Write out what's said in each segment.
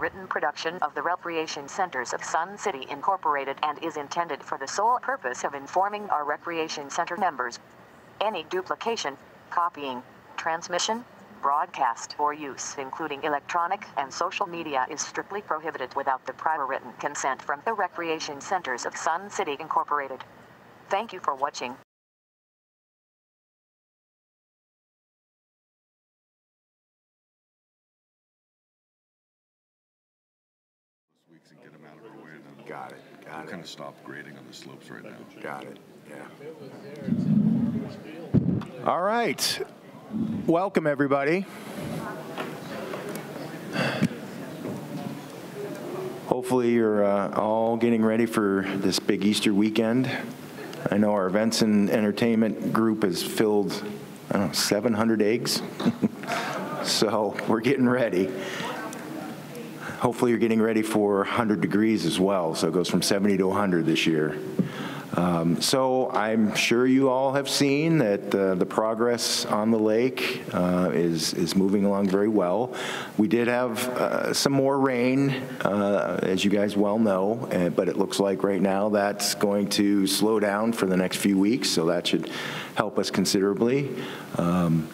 written production of the Recreation Centers of Sun City Incorporated and is intended for the sole purpose of informing our Recreation Center members. Any duplication, copying, transmission, broadcast or use including electronic and social media is strictly prohibited without the prior written consent from the Recreation Centers of Sun City Incorporated. Thank you for watching. Got it, got we'll it, kind of stop grading on the slopes right now. got it, yeah. All right. Welcome, everybody. Hopefully, you're uh, all getting ready for this big Easter weekend. I know our events and entertainment group has filled, I don't know, 700 eggs. so we're getting ready. Hopefully, you're getting ready for 100 degrees as well. So it goes from 70 to 100 this year. Um, so I'm sure you all have seen that uh, the progress on the lake uh, is is moving along very well. We did have uh, some more rain, uh, as you guys well know, uh, but it looks like right now that's going to slow down for the next few weeks. So that should help us considerably. Um,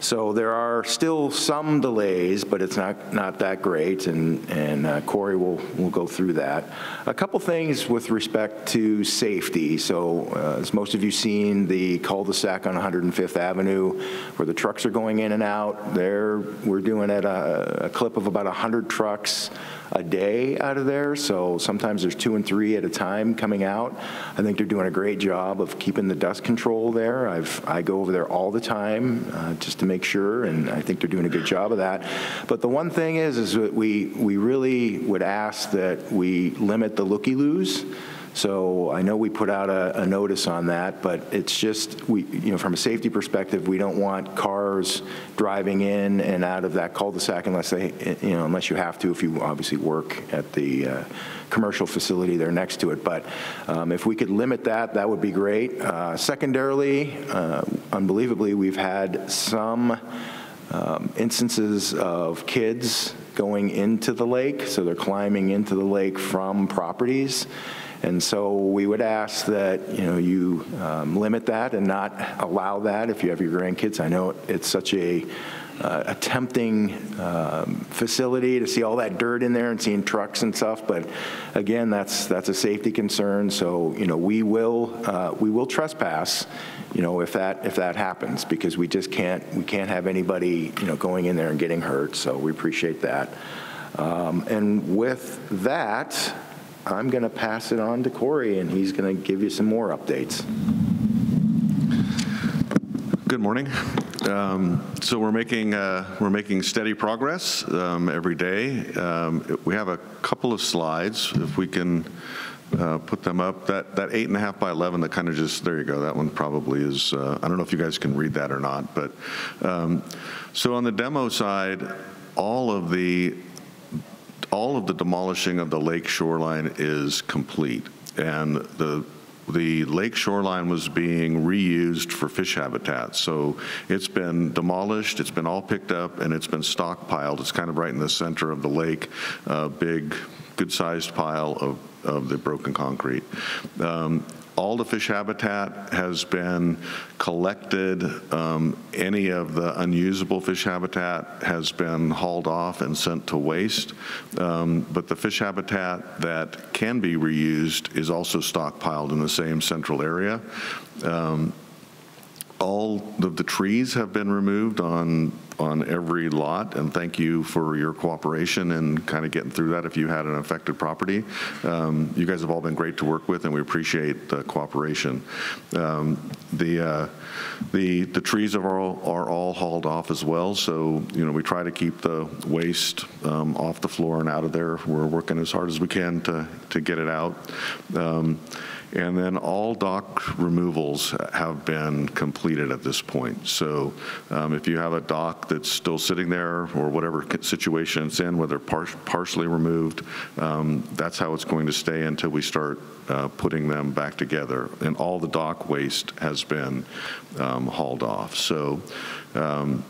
so there are still some delays, but it's not, not that great, and, and uh, Corey will, will go through that. A couple things with respect to safety. So uh, as most of you seen, the cul-de-sac on 105th Avenue where the trucks are going in and out, there we're doing at a, a clip of about 100 trucks a day out of there. So sometimes there's two and three at a time coming out. I think they're doing a great job of keeping the dust control there. I've, I go over there all the time uh, just to make sure, and I think they're doing a good job of that. But the one thing is, is that we, we really would ask that we limit the looky-loos. So I know we put out a, a, notice on that, but it's just, we, you know, from a safety perspective, we don't want cars driving in and out of that cul-de-sac unless they, you know, unless you have to, if you obviously work at the uh, commercial facility there next to it. But um, if we could limit that, that would be great. Uh, secondarily, uh, unbelievably, we've had some um, instances of kids going into the lake, so they're climbing into the lake from properties. And so we would ask that, you know, you um, limit that and not allow that if you have your grandkids. I know it's such a, uh, a tempting um, facility to see all that dirt in there and seeing trucks and stuff, but again, that's that's a safety concern. So you know, we will uh, we will trespass, you know, if that if that happens because we just can't we can't have anybody you know going in there and getting hurt. So we appreciate that. Um, and with that. I'm going to pass it on to Corey, and he's going to give you some more updates. Good morning. Um, so we're making uh, we're making steady progress um, every day. Um, we have a couple of slides. If we can uh, put them up, that that eight and a half by eleven, that kind of just there you go. That one probably is. Uh, I don't know if you guys can read that or not, but um, so on the demo side, all of the all of the demolishing of the lake shoreline is complete. And the the lake shoreline was being reused for fish habitat. So it's been demolished, it's been all picked up, and it's been stockpiled. It's kind of right in the center of the lake, a big, good-sized pile of, of the broken concrete. Um, all the fish habitat has been collected. Um, any of the unusable fish habitat has been hauled off and sent to waste. Um, but the fish habitat that can be reused is also stockpiled in the same central area. Um, all of the trees have been removed on on every lot, and thank you for your cooperation and kind of getting through that if you had an affected property. Um, you guys have all been great to work with, and we appreciate the cooperation. Um, the uh, the the trees are all are all hauled off as well, so you know we try to keep the waste um, off the floor and out of there. We're working as hard as we can to to get it out. And then all dock removals have been completed at this point. So um, if you have a dock that's still sitting there or whatever situation it's in, whether par partially removed, um, that's how it's going to stay until we start uh, putting them back together. And all the dock waste has been um, hauled off. So um,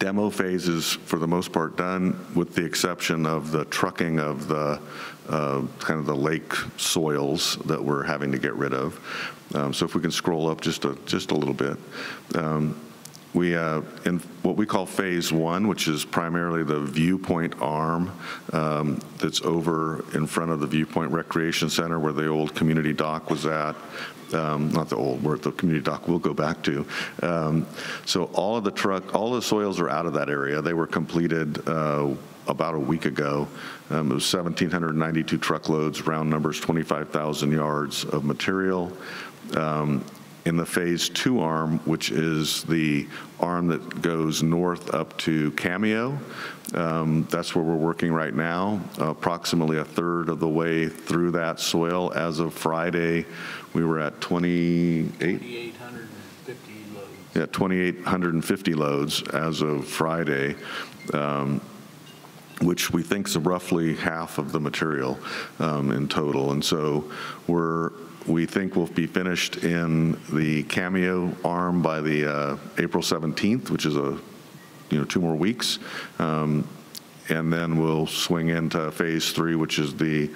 Demo phase is, for the most part, done, with the exception of the trucking of the, uh, kind of the lake soils that we're having to get rid of. Um, So if we can scroll up just a, just a little bit. Um, We, uh, in what we call Phase One, which is primarily the viewpoint arm um, that's over in front of the Viewpoint Recreation Center where the old community dock was at, um, not the old, where the community dock will go back to. Um, So all of the truck, all the soils are out of that area. They were completed uh, about a week ago. Um, It was 1,792 truckloads, round numbers, 25,000 yards of material. Um, In the Phase Two arm, which is the arm that goes north up to Cameo, um, that's where we're working right now, approximately a third of the way through that soil. As of Friday, we were at 28, 2,850 loads. yeah, 2,850 loads as of Friday, um, which we think is roughly half of the material um, in total. And so we're, we think we'll be finished in the Cameo arm by the uh, April 17th, which is a, you know, two more weeks. Um, And then we'll swing into Phase Three, which is the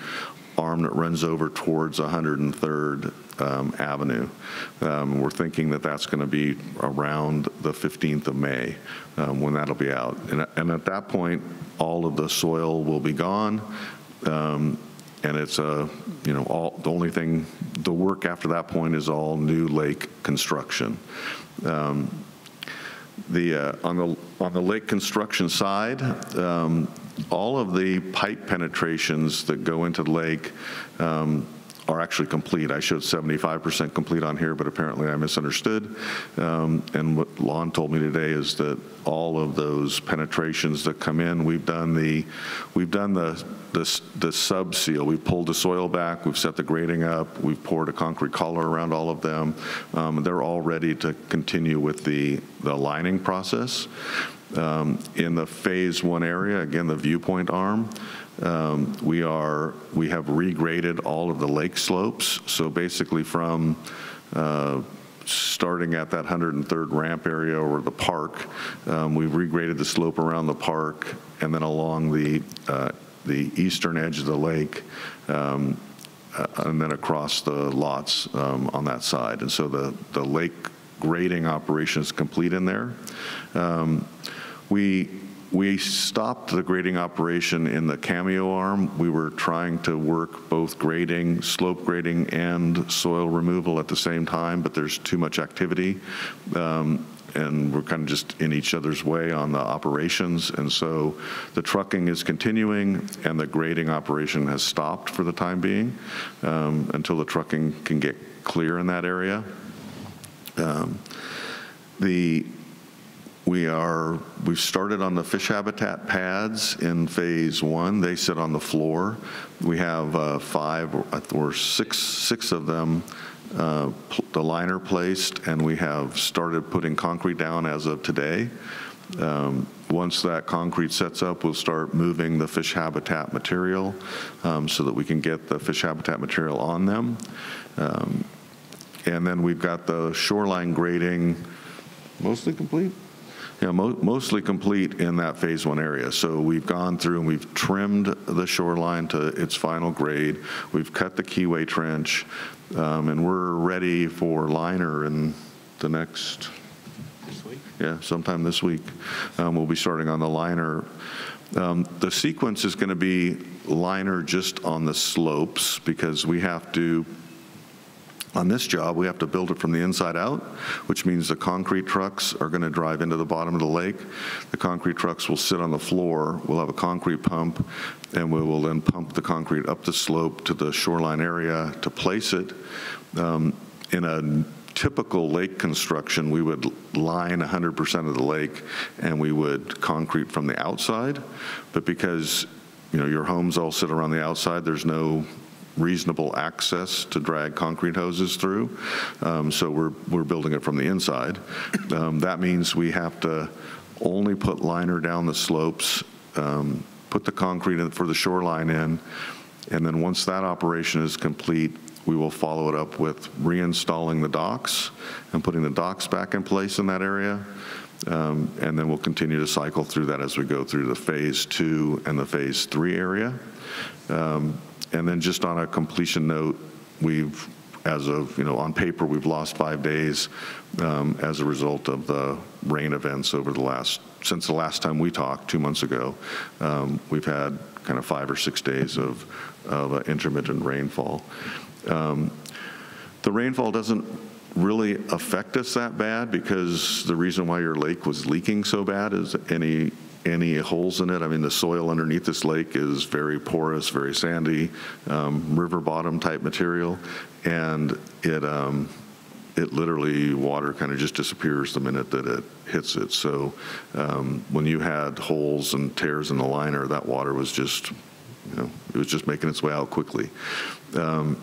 arm that runs over towards 103rd um, Avenue. Um, We're thinking that that's going to be around the 15th of May um, when that'll be out. And and at that point, all of the soil will be gone. And it's a, you know, all, the only thing, the work after that point is all new lake construction. Um, the, uh, on the, on the lake construction side, um, all of the pipe penetrations that go into the lake um, are actually complete. I showed 75% complete on here, but apparently I misunderstood. Um, And what Lon told me today is that all of those penetrations that come in, we've done the, we've done the, the the sub seal. We've pulled the soil back, we've set the grading up, we've poured a concrete collar around all of them. Um, They're all ready to continue with the, the lining process. Um, In the Phase One area, again, the viewpoint arm, um, we are, we have regraded all of the lake slopes. So basically from uh, starting at that 103rd ramp area or the park, um, we've regraded the slope around the park and then along the, uh, the eastern edge of the lake, um, uh, and then across the lots um, on that side. And so the, the lake grading operation is complete in there. Um, We, we stopped the grading operation in the Cameo arm. We were trying to work both grading, slope grading, and soil removal at the same time, but there's too much activity. Um, And we're kind of just in each other's way on the operations. And so the trucking is continuing, and the grading operation has stopped for the time being um, until the trucking can get clear in that area. Um, The, we are, we've started on the fish habitat pads in Phase One. They sit on the floor. We have uh, five or six, six of them, uh, the liner placed, and we have started putting concrete down as of today. Um, Once that concrete sets up, we'll start moving the fish habitat material um, so that we can get the fish habitat material on them. Um, And then we've got the shoreline grading mostly complete? Yeah, mo- mostly complete in that Phase One area. So we've gone through and we've trimmed the shoreline to its final grade. We've cut the keyway trench, um, and we're ready for liner in the next, This week? yeah, sometime this week. Um, We'll be starting on the liner. Um, The sequence is going to be liner just on the slopes, because we have to on this job, we have to build it from the inside out, which means the concrete trucks are going to drive into the bottom of the lake. The concrete trucks will sit on the floor. We'll have a concrete pump, and we will then pump the concrete up the slope to the shoreline area to place it. Um, In a typical lake construction, we would line 100% of the lake, and we would concrete from the outside. But because, you know, your homes all sit around the outside, there's no reasonable access to drag concrete hoses through. Um, So we're, we're building it from the inside. Um, That means we have to only put liner down the slopes, um, put the concrete in for the shoreline in, and then once that operation is complete, we will follow it up with reinstalling the docks and putting the docks back in place in that area. Um, And then we'll continue to cycle through that as we go through the Phase 2 and the Phase 3 area. Um, And then just on a completion note, we've, as of, you know, on paper, we've lost five days um, as a result of the rain events over the last, since the last time we talked, two months ago. Um, We've had kind of five or six days of, of uh, intermittent rainfall. Um, The rainfall doesn't really affect us that bad because the reason why your lake was leaking so bad is any any holes in it. I mean, the soil underneath this lake is very porous, very sandy, um, river bottom type material, and it um, it literally water kind of just disappears the minute that it hits it. So um, when you had holes and tears in the liner, that water was just you know it was just making its way out quickly. Um,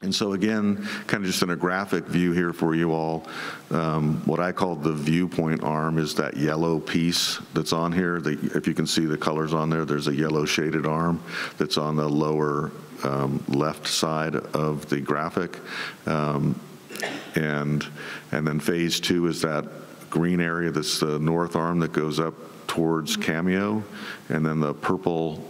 and so again, kind of just in a graphic view here for you all, um, what I call the viewpoint arm is that yellow piece that's on here. The, if you can see the colors on there, there's a yellow shaded arm that's on the lower um, left side of the graphic. Um, and, and then phase two is that green area that's the north arm that goes up towards Cameo. And then the purple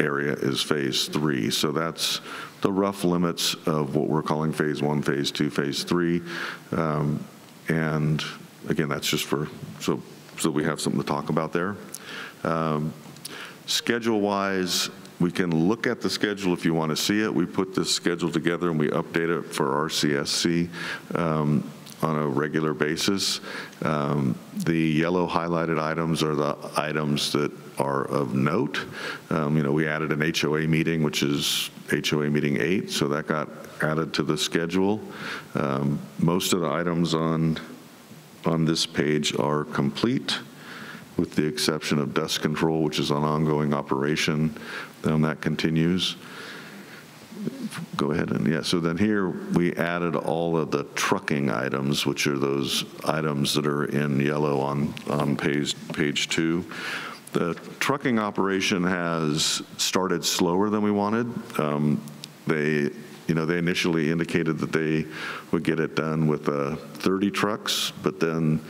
area is phase three. So that's the rough limits of what we're calling phase one, phase two, phase three. Um, and again, that's just for, so, so we have something to talk about there. Um, Schedule-wise, we can look at the schedule if you want to see it. We put this schedule together and we update it for RCSC um, on a regular basis. Um, The yellow highlighted items are the items that are of note. Um, You know, we added an HOA meeting, which is HOA meeting eight, so that got added to the schedule. Um, Most of the items on, on this page are complete, with the exception of dust control, which is an ongoing operation. Um, That continues go ahead and, yeah, so then here, we added all of the trucking items, which are those items that are in yellow on, on page, page two. The trucking operation has started slower than we wanted. Um, They, you know, they initially indicated that they would get it done with uh, 30 trucks, but then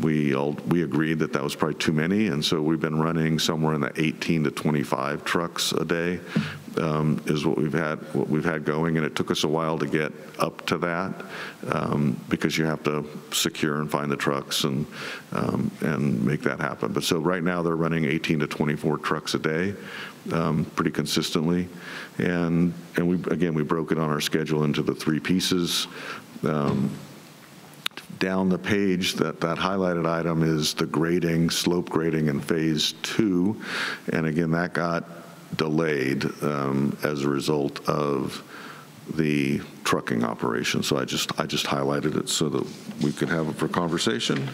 we all, we agreed that that was probably too many, and so we've been running somewhere in the 18 to 25 trucks a day um, is what we've had, what we've had going, and it took us a while to get up to that um, because you have to secure and find the trucks and, um, and make that happen. But so right now, they're running 18 to 24 trucks a day, um, pretty consistently. And, and we, again, we broke it on our schedule into the three pieces. Down the page, that, that highlighted item is the grading, slope grading in phase two. And again, that got delayed um, as a result of the trucking operation. So I just, I just highlighted it so that we could have it for conversation.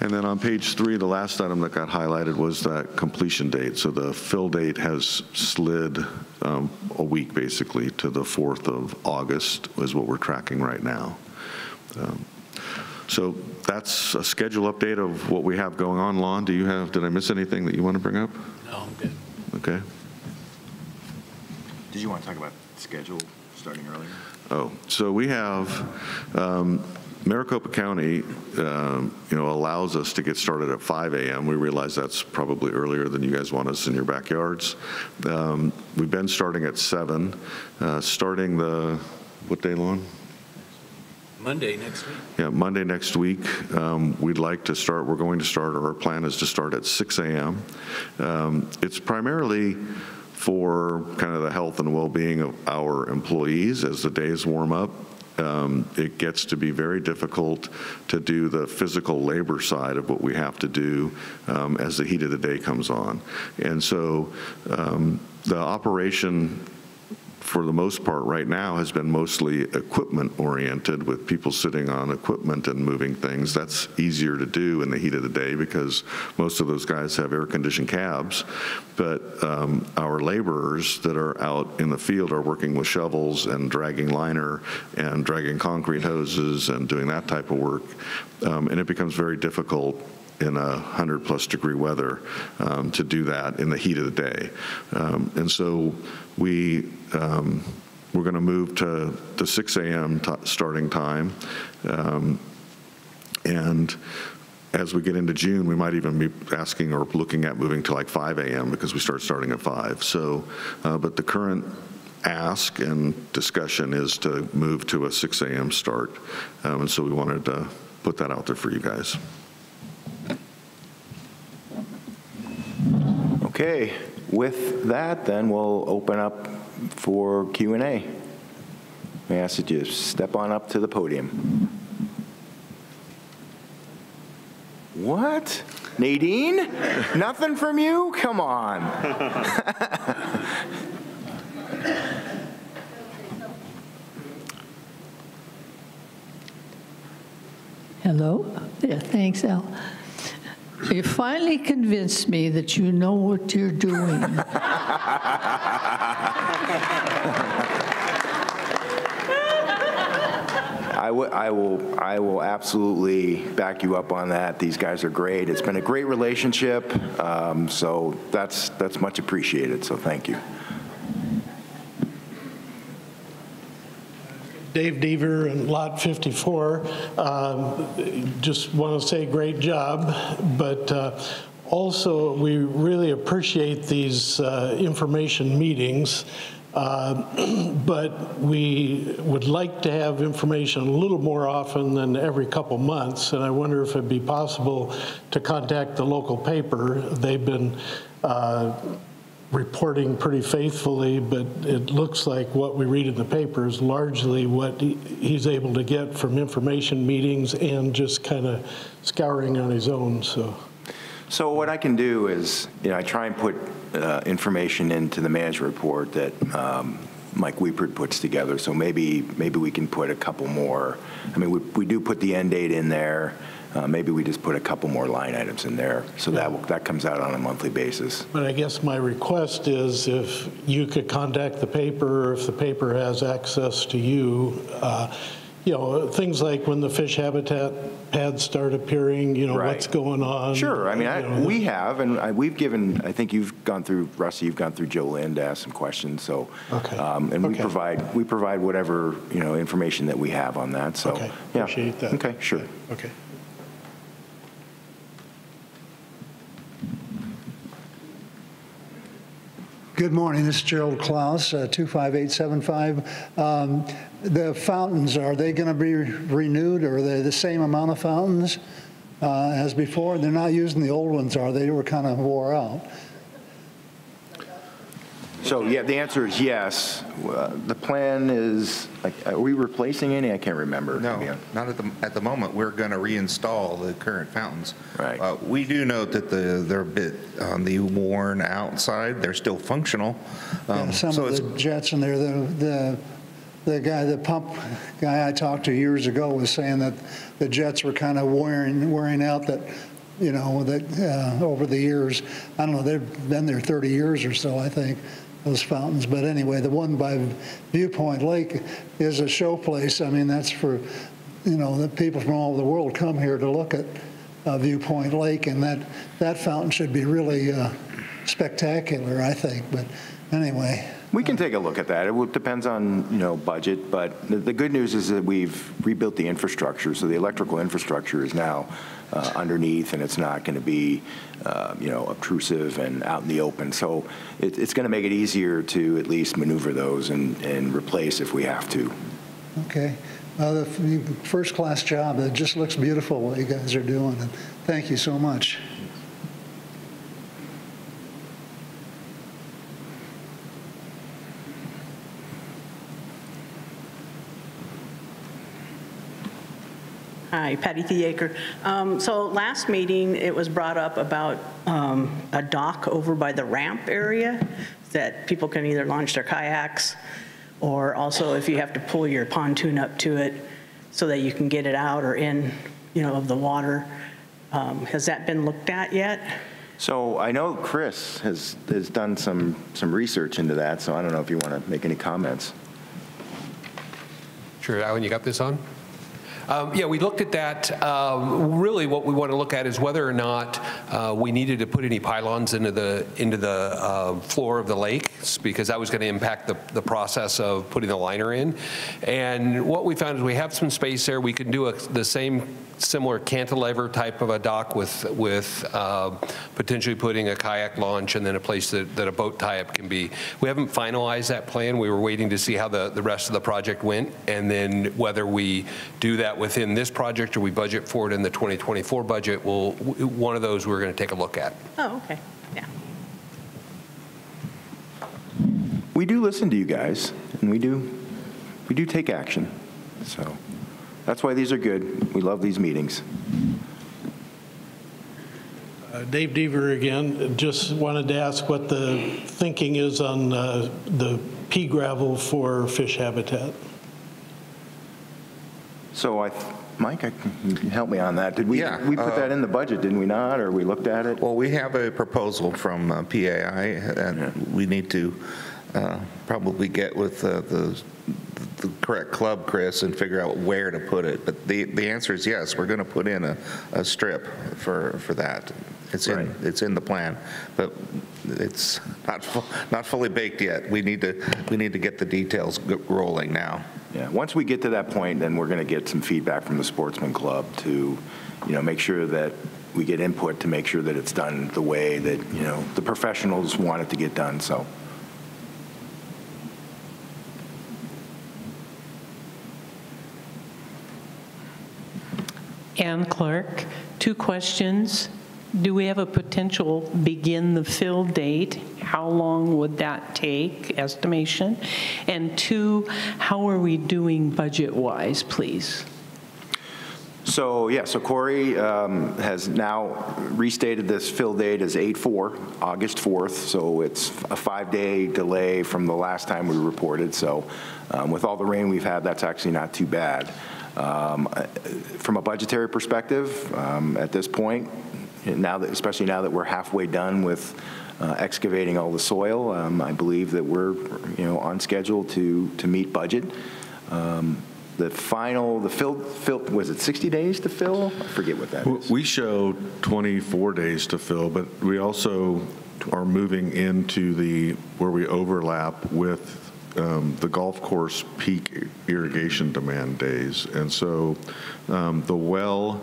And then on page three, the last item that got highlighted was that completion date. So the fill date has slid um, a week, basically, to the 4th of August is what we're tracking right now. Um, So that's a schedule update of what we have going on. Lon, do you have, did I miss anything that you want to bring up? No, I'm good. Okay. Did you want to talk about schedule starting earlier? Oh, so we have, um, Maricopa County, um, you know, allows us to get started at 5 AM. We realize that's probably earlier than you guys want us in your backyards. Um, We've been starting at 7, uh, starting the, what day, Lon? Monday next week. Yeah, Monday next week, um, we'd like to start, we're going to start, or our plan is to start at 6 AM. Um, It's primarily for kind of the health and well-being of our employees as the days warm up. Um, It gets to be very difficult to do the physical labor side of what we have to do um, as the heat of the day comes on. And so um, the operation for the most part right now has been mostly equipment oriented with people sitting on equipment and moving things. That's easier to do in the heat of the day because most of those guys have air conditioned cabs. But um, our laborers that are out in the field are working with shovels and dragging liner and dragging concrete hoses and doing that type of work. Um, and it becomes very difficult in a 100 plus degree weather um, to do that in the heat of the day. Um, and so we, um, we're going to move to the 6 a.m. Starting time. Um, And as we get into June, we might even be asking or looking at moving to like 5 AM because we start starting at 5. So, uh, but the current ask and discussion is to move to a 6 AM start. Um, And so we wanted to put that out there for you guys. Okay, with that, then we'll open up for Q and A. May I ask you step on up to the podium? What? Nadine? Nothing from you? Come on. Hello? Yeah, thanks, Al. You finally convinced me that you know what you're doing. I I will, I will absolutely back you up on that. These guys are great. It's been a great relationship, um, so that's, that's much appreciated, so thank you. Dave Deaver and Lot 54. Um, Just want to say great job, but uh, also, we really appreciate these uh, information meetings, uh, but we would like to have information a little more often than every couple months, and I wonder if it'd be possible to contact the local paper. They've been uh, reporting pretty faithfully, but it looks like what we read in the paper is largely what he's able to get from information meetings and just kind of scouring on his own, so. So what I can do is, you know, I try and put uh, information into the management report that um, Mike Weepert puts together, so maybe, maybe we can put a couple more, I mean, we we do put the end date in there, Uh, maybe we just put a couple more line items in there, so that, that comes out on a monthly basis. But I guess my request is if you could contact the paper, if the paper has access to you, uh, you know, things like when the fish habitat pads start appearing, you know, what's going on. Sure, I mean, I- know, we have, and I- we've given, I think you've gone through, Rusty, you've gone through Joe Lynn to ask some questions, so. Okay. um, And we provide, we provide whatever, you know, information that we have on that, so. Okay, yeah. appreciate that. Okay, sure. Okay. Good morning, this is Gerald Klaus, uh, 25875. Um, The fountains, are they going to be renewed, or are they the same amount of fountains uh, as before? They're not using the old ones, are they? They were kind of wore out. So, yeah, the answer is yes. Uh, The plan is, like, are we replacing any? I can't remember. No, honest. not at the, at the moment. We're going to reinstall the current fountains. Right. Uh, We do note that the, they're a bit on the worn outside. They're still functional. Yeah, Um, Some so of it's the jets in there, the, the, the guy, the pump guy I talked to years ago was saying that the jets were kind of wearing, wearing out that, you know, that uh, over the years, I don't know, they've been there 30 years or so, I think, those fountains. But anyway, the one by Viewpoint Lake is a show place. I mean, that's for, you know, the people from all over the world come here to look at uh, Viewpoint Lake, and that, that fountain should be really uh, spectacular, I think. But anyway, We can take a look at that. It depends on, you know, budget, but the, good news is that we've rebuilt the infrastructure, so the electrical infrastructure is now uh, underneath, and it's not going to be, uh, you know, obtrusive and out in the open. So it, it's going to make it easier to at least maneuver those and, and replace if we have to. Okay. Uh, the First-class job. It just looks beautiful what you guys are doing, and thank you so much. Hi, Patty Theaker. Um, So last meeting, it was brought up about um, a dock over by the ramp area that people can either launch their kayaks, or also if you have to pull your pontoon up to it so that you can get it out or in, you know, of the water. Um, Has that been looked at yet? So I know Chris has, has done some, some research into that, so I don't know if you want to make any comments. Sure, Alan, you got this on? Um, Yeah, we looked at that. Um, Really, what we want to look at is whether or not uh, we needed to put any pylons into the, into the uh, floor of the lake, because that was going to impact the, the process of putting the liner in. And what we found is we have some space there. We can do a- the same similar cantilever type of a dock with, with uh, potentially putting a kayak launch and then a place that, that a boat tie-up can be. We haven't finalized that plan. We were waiting to see how the, the rest of the project went, and then whether we do that within this project or we budget for it in the 2024 budget, will one of those we're going to take a look at. Oh, okay, yeah. We do listen to you guys, and we do, we do take action. So that's why these are good. We love these meetings. Uh, Dave Deaver again, just wanted to ask what the thinking is on uh, the pea gravel for fish habitat. So I, Mike, I can- you can help me on that. Did we, Yeah, we put uh, that in the budget, didn't we not, or we looked at it? Well, we have a proposal from uh, PAI, and we need to uh, probably get with uh, the the correct club, Chris, and figure out where to put it. But the, the answer is yes, we're going to put in a, a strip for, for that. It's in, Right. it's in the plan, but it's not, fu- not fully baked yet. We need to, we need to get the details g- rolling now. Yeah, once we get to that point, then we're going to get some feedback from the Sportsman Club to, you know, make sure that we get input to make sure that it's done the way that, you know, the professionals want it to get done, so. Ann Clark, two questions. Do we have a potential begin the fill date? How long would that take, estimation? And two, how are we doing budget-wise, please? So, yeah, so Corey um, has now restated this fill date as 8/4, August 4th, so it's a five-day delay from the last time we reported, so um, with all the rain we've had, that's actually not too bad. Um, uh, From a budgetary perspective, um, at this point, now that, especially now that we're halfway done with uh, excavating all the soil, um, I believe that we're, you know, on schedule to, to meet budget. Um, The final, the fill, fill, was it 60 days to fill? I forget what that is. We show 24 days to fill, but we also are moving into the, where we overlap with um, the golf course peak irrigation demand days. And so um, the well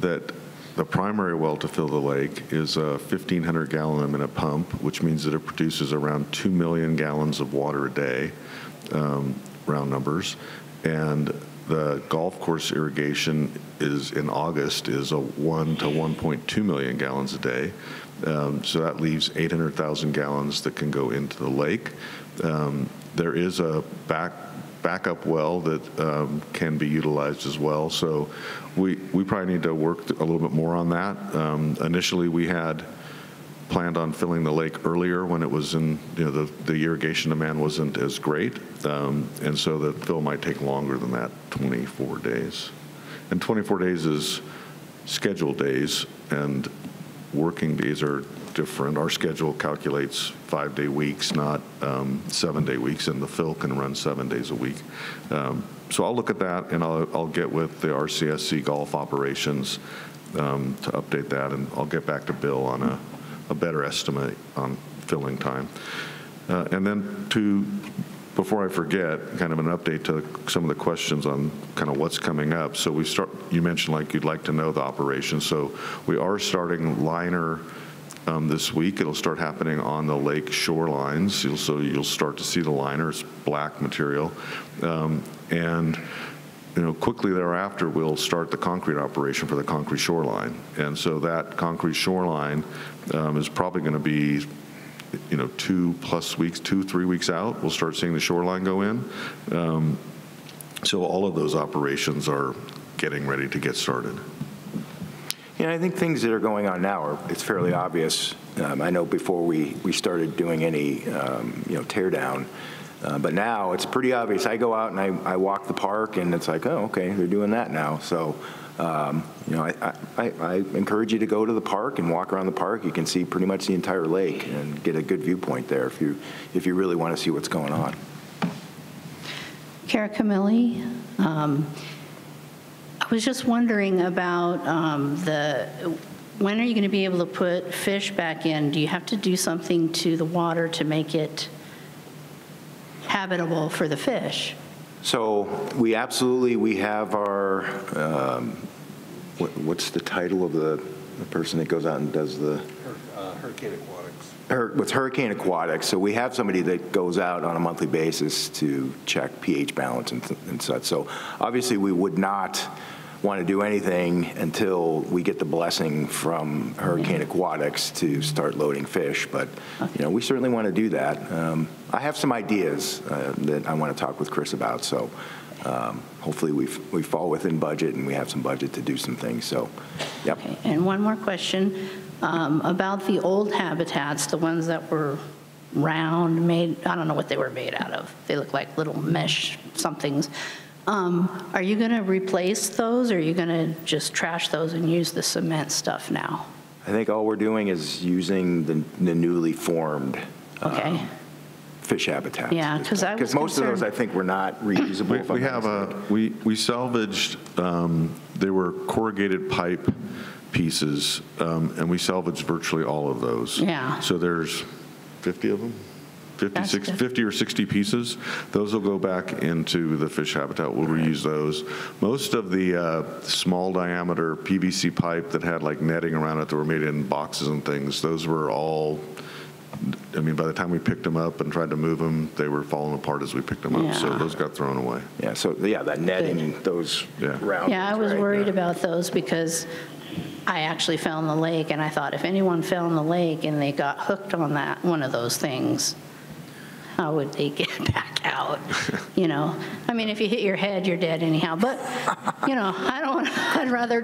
that, the primary well to fill the lake is a 1,500 gallon in a minute pump, which means that it produces around 2 million gallons of water a day, um, round numbers. And the golf course irrigation is, in August, is a 1 to 1.2 million gallons a day. Um, So that leaves 800,000 gallons that can go into the lake. Um, There is a back, backup well that um, can be utilized as well. So we, we probably need to work a little bit more on that. Um, Initially, we had planned on filling the lake earlier when it was in, you know, the, the irrigation demand wasn't as great. Um, And so the fill might take longer than that, 24 days. And 24 days is scheduled days, and working days are different. Our schedule calculates five-day weeks, not um, seven-day weeks, and the fill can run seven days a week. Um, So I'll look at that, and I'll, I'll get with the RCSC golf operations um, to update that, and I'll get back to Bill on a, a better estimate on filling time. Uh, And then to, before I forget, kind of an update to some of the questions on kind of what's coming up. So we start, you mentioned like you'd like to know the operation. So we are starting liner um, this week. It'll start happening on the lake shorelines. You'll, so you'll start to see the liners, black material. Um, And you know, quickly thereafter, we'll start the concrete operation for the concrete shoreline. And so that concrete shoreline um, is probably going to be, you know, two plus weeks, two, three weeks out, we'll start seeing the shoreline go in. Um, So all of those operations are getting ready to get started. Yeah, I think things that are going on now are, it's fairly obvious. Um, I know before we, we started doing any, um, you know, teardown, uh, but now it's pretty obvious. I go out and I, I walk the park and it's like, oh, okay, they're doing that now. So, um, you know, I, I, I encourage you to go to the park and walk around the park. You can see pretty much the entire lake and get a good viewpoint there if you, if you really want to see what's going on. Kara Camilli. Um, I was just wondering about um, the, when are you going to be able to put fish back in? Do you have to do something to the water to make it habitable for the fish? So we absolutely, we have our, um, what- what's the title of the the person that goes out and does the? Hurricane Aquatics. Hur- With Hurricane Aquatics, so we have somebody that goes out on a monthly basis to check pH balance and th- and such. So obviously, we would not want to do anything until we get the blessing from Hurricane Aquatics to start loading fish, but, you know, we certainly want to do that. Um, I have some ideas uh, that I want to talk with Chris about, so um, hopefully we we fall within budget and we have some budget to do some things, so, yep. And one more question um, about the old habitats, the ones that were round, made, I don't know what they were made out of. They look like little mesh somethings. Um, Are you going to replace those, or are you going to just trash those and use the cement stuff now? I think all we're doing is using the the newly formed Okay. fish habitats. Yeah, 'cause I Because most of those, I think, were not reusable. We if we have a, we we salvaged, um, they were corrugated pipe pieces, um, and we salvaged virtually all of those. Yeah. So there's 50 of them? 50, That's 60 good. 50 or 60 pieces. Those will go back into the fish habitat. We'll reuse those. Most of the uh, small diameter PVC pipe that had like netting around it that were made in boxes and things, those were all, I mean, by the time we picked them up and tried to move them, they were falling apart as we picked them up. So those got thrown away. Yeah, so, yeah, that netting, those Yeah. round. Yeah, I was right, worried yeah. about those because I actually fell in the lake, and I thought if anyone fell in the lake and they got hooked on that, one of those things, how would they get back out? You know, I mean, if you hit your head, you're dead anyhow, but, you know, I don't, I'd rather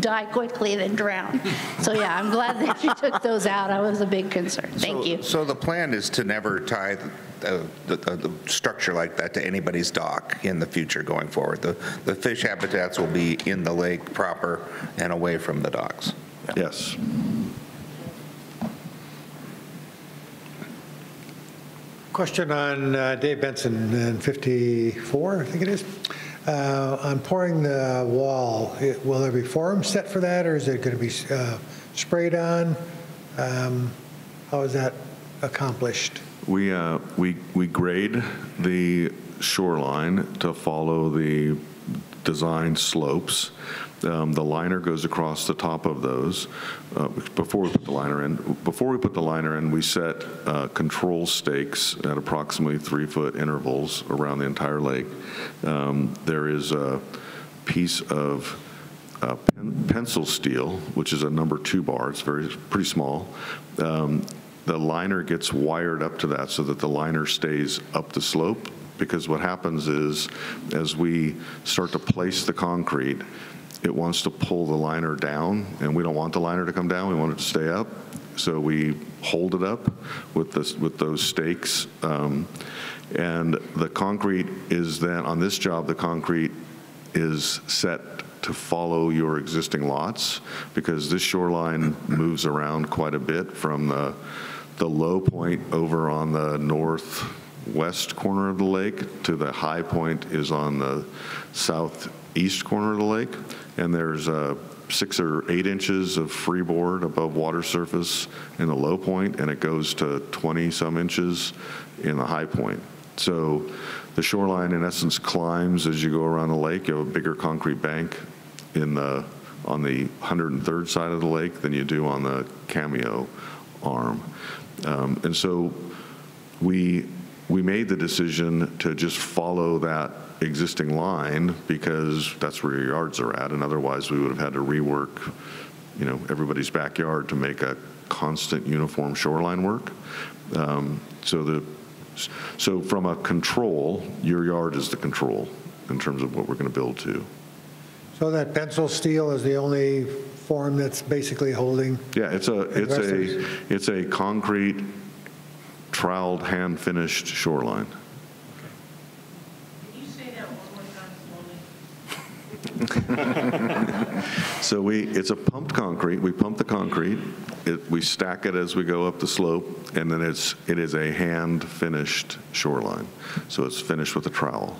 die quickly than drown. So, yeah, I'm glad that you took those out. I was a big concern. Thank So- you. So the plan is to never tie the, the, the structure like that to anybody's dock in the future going forward? The, the fish habitats will be in the lake proper and away from the docks? Yes. Question on uh, Dave Benson in 54, I think it is. Uh, On pouring the wall, it- will there be form set for that, or is it going to be uh, sprayed on? Um, How is that accomplished? We, uh, we, we grade the shoreline to follow the design slopes. Um, The liner goes across the top of those uh, before we put the liner in. Before we put the liner in, we set uh, control stakes at approximately three-foot intervals around the entire lake. Um, There is a piece of uh, pen- pencil steel, which is a number two bar, it's very, pretty small. Um, The liner gets wired up to that so that the liner stays up the slope, because what happens is, as we start to place the concrete, it wants to pull the liner down, and we don't want the liner to come down, we want it to stay up. So we hold it up with this, with those stakes. um, And the concrete is then, on this job, the concrete is set to follow your existing lots, because this shoreline moves around quite a bit from the, the low point over on the northwest corner of the lake to the high point is on the southeast corner of the lake. And there's uh, six or eight inches of freeboard above water surface in the low point, and it goes to 20-some inches in the high point. So the shoreline, in essence, climbs as you go around the lake. You have a bigger concrete bank in the, on the 103rd side of the lake than you do on the Cameo arm. Um, And so we, we made the decision to just follow that existing line because that's where your yards are at, and otherwise we would have had to rework, you know, everybody's backyard to make a constant uniform shoreline work. Um, So the, so from a control, your yard is the control in terms of what we're going to build to. So that pencil steel is the only form that's basically holding? Yeah, it's a, it's a, it's a concrete troweled, hand-finished shoreline. So we, it's a pumped concrete, we pump the concrete, it, we stack it as we go up the slope, and then it's, it is a hand-finished shoreline. So it's finished with a trowel.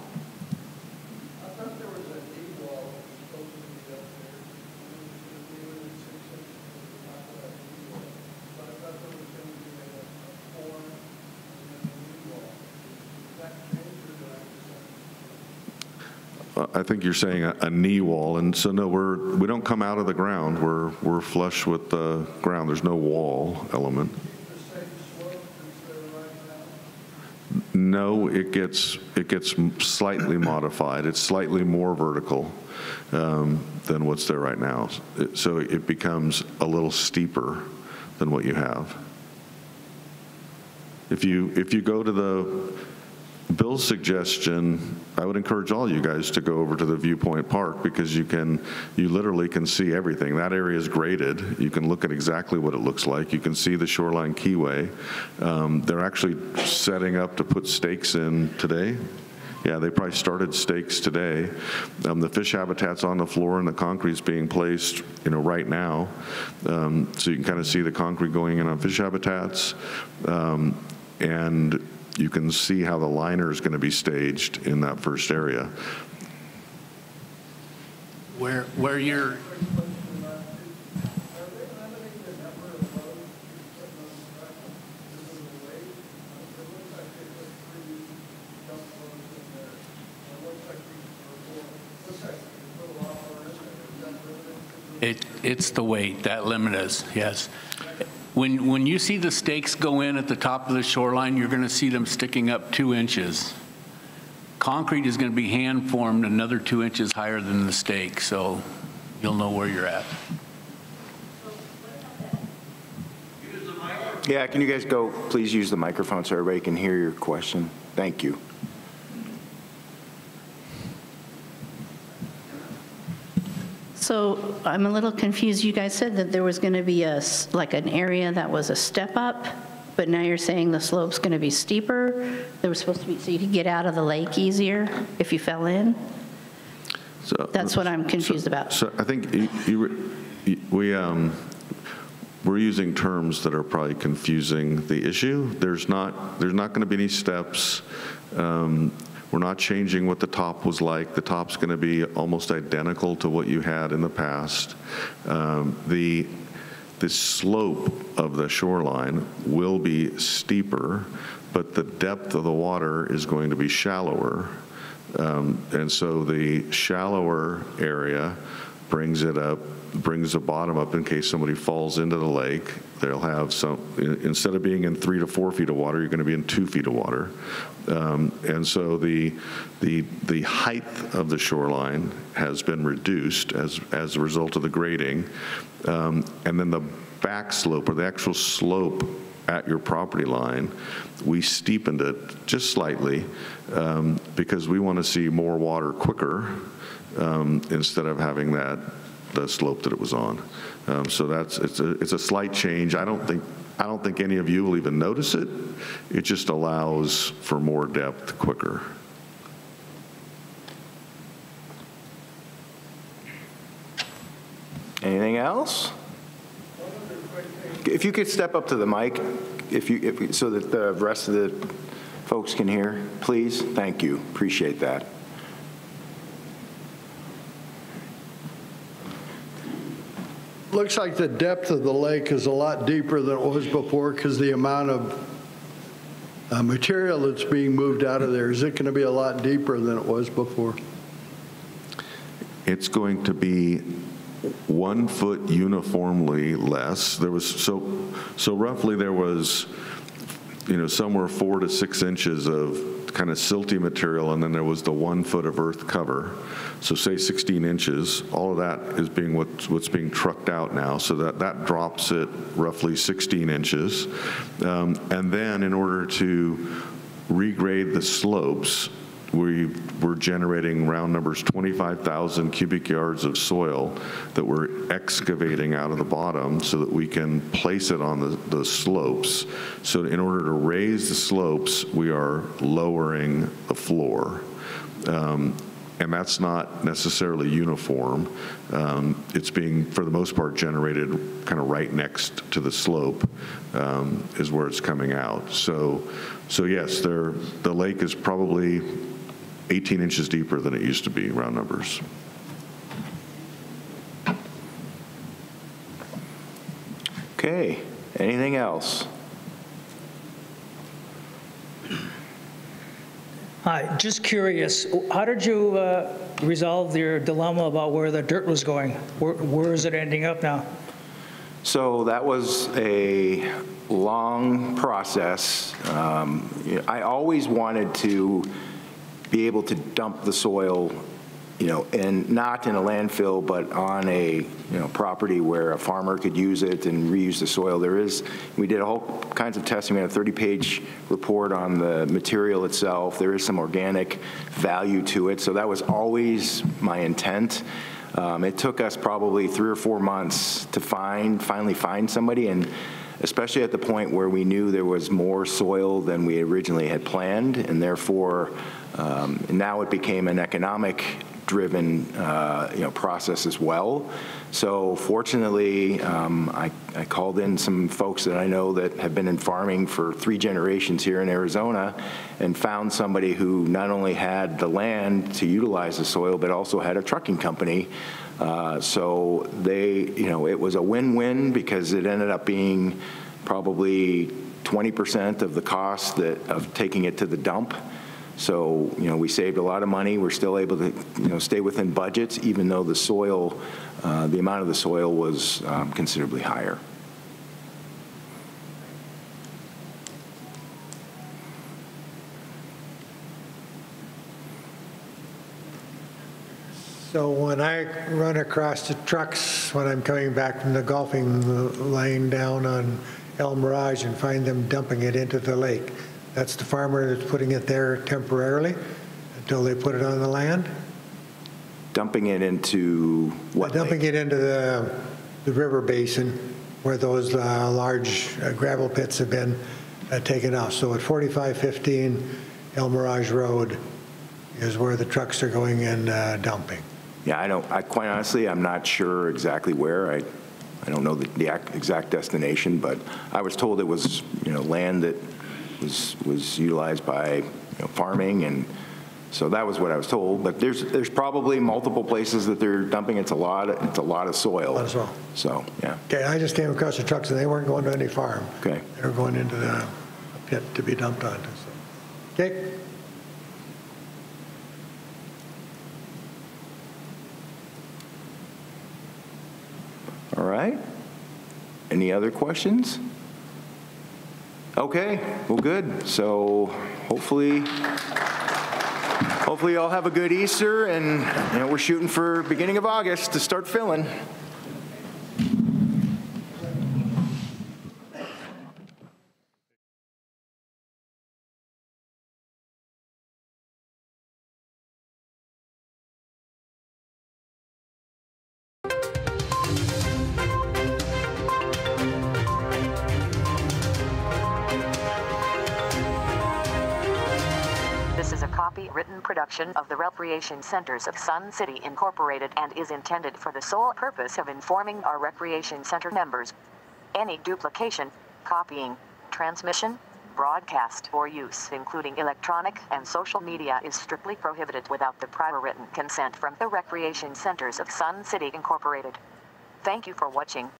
I thought there was a knee wall I think you're saying a, a knee wall, and so no, we're, we don't come out of the ground. We're, we're flush with the ground. There's no wall element. No, it gets, it gets slightly modified. It's slightly more vertical um, than what's there right now. So it becomes a little steeper than what you have. If you, if you go to the, Bill's suggestion, I would encourage all you guys to go over to the Viewpoint Park because you can, you literally can see everything. That area is graded. You can look at exactly what it looks like. You can see the shoreline keyway. Um, They're actually setting up to put stakes in today. Yeah, they probably started stakes today. Um, The fish habitat's on the floor and the concrete's being placed, you know, right now. Um, So you can kind of see the concrete going in on fish habitats. Um, And you can see how the liner is going to be staged in that first area. Where, where you're, it, it's the weight, that limit is, yes. When, when you see the stakes go in at the top of the shoreline, you're going to see them sticking up two inches. Concrete is going to be hand-formed another two inches higher than the stake, so you'll know where you're at. Yeah, can you guys go, please use the microphone so everybody can hear your question? Thank you. So I'm a little confused. You guys said that there was going to be a, like an area that was a step up, but now you're saying the slope's going to be steeper? There was supposed to be, so you could get out of the lake easier if you fell in? So That's what I'm confused about. So I think you- you, you- we, um, we're using terms that are probably confusing the issue. There's not, there's not going to be any steps. Um, We're not changing what the top was like. The top's going to be almost identical to what you had in the past. Um, The, the slope of the shoreline will be steeper, but the depth of the water is going to be shallower. Um, And so the shallower area brings it up, brings the bottom up in case somebody falls into the lake. They'll have some, instead of being in three to four feet of water, you're going to be in two feet of water. Um, And so the, the, the height of the shoreline has been reduced as, as a result of the grading. Um, And then the back slope, or the actual slope at your property line, we steepened it just slightly um, because we want to see more water quicker um, instead of having that, the slope that it was on. Um, So that's, it's a, it's a slight change. I don't think, I don't think any of you will even notice it. It just allows for more depth quicker. Anything else? If you could step up to the mic, if you, if, so that the rest of the folks can hear, please, thank you, appreciate that. Looks like the depth of the lake is a lot deeper than it was before because the amount of uh, material that's being moved out of there, is it going to be a lot deeper than it was before? It's going to be one foot uniformly less. There was, so, so roughly there was, you know, somewhere four to six inches of kind of silty material, and then there was the one foot of earth cover. So say 16 inches, all of that is being what's, what's being trucked out now, so that, that drops it roughly 16 inches. Um, And then in order to regrade the slopes, we were generating round numbers 25,000 cubic yards of soil that we're excavating out of the bottom so that we can place it on the, the slopes. So in order to raise the slopes, we are lowering the floor. Um, and that's not necessarily uniform. Um, It's being, for the most part, generated kind of right next to the slope um, is where it's coming out. So, so yes, there, the lake is probably 18 inches deeper than it used to be, round numbers. Okay, anything else? Hi, just curious, how did you uh, resolve your dilemma about where the dirt was going? Where Where is it ending up now? So that was a long process. Um, I always wanted to be able to dump the soil, you know, and not in a landfill, but on a, you know, property where a farmer could use it and reuse the soil. There is, we did all kinds of testing. We had a 30-page report on the material itself. There is some organic value to it. So that was always my intent. Um, It took us probably three or four months to find, finally find somebody, and especially at the point where we knew there was more soil than we originally had planned, and therefore, um, now it became an economic-driven, uh, you know, process as well. So fortunately, um, I I called in some folks that I know that have been in farming for three generations here in Arizona, and found somebody who not only had the land to utilize the soil, but also had a trucking company. Uh, So they, you know, it was a win-win because it ended up being probably 20% of the cost that, of taking it to the dump. So, you know, we saved a lot of money. We're still able to, you know, stay within budgets, even though the soil, uh, the amount of the soil was um, considerably higher. So when I run across the trucks when I'm coming back from the golfing lane down on El Mirage and find them dumping it into the lake, that's the farmer that's putting it there temporarily until they put it on the land? Dumping it into what? Dumping it into the, the river basin where those uh, large uh, gravel pits have been uh, taken off. So at 4515 El Mirage Road is where the trucks are going and uh, dumping. Yeah, I don't, I, quite honestly, I'm not sure exactly where. I, I don't know the, the exact destination, but I was told it was, you know, land that was, was utilized by, you know, farming, and so that was what I was told. But there's, there's probably multiple places that they're dumping. It's a lot, it's a lot of soil. As well. So, yeah. Okay, I just came across the trucks and they weren't going to any farm. Okay. They were going into the pit to be dumped onto. so. Okay, right. Any other questions? Okay, well, good. So hopefully, hopefully y'all have a good Easter, and, you know, we're shooting for beginning of August to start filling. Of the Recreation Centers of Sun City Incorporated and is intended for the sole purpose of informing our Recreation Center members. Any duplication, copying, transmission, broadcast, or use, including electronic and social media, is strictly prohibited without the prior written consent from the Recreation Centers of Sun City Incorporated. Thank you for watching.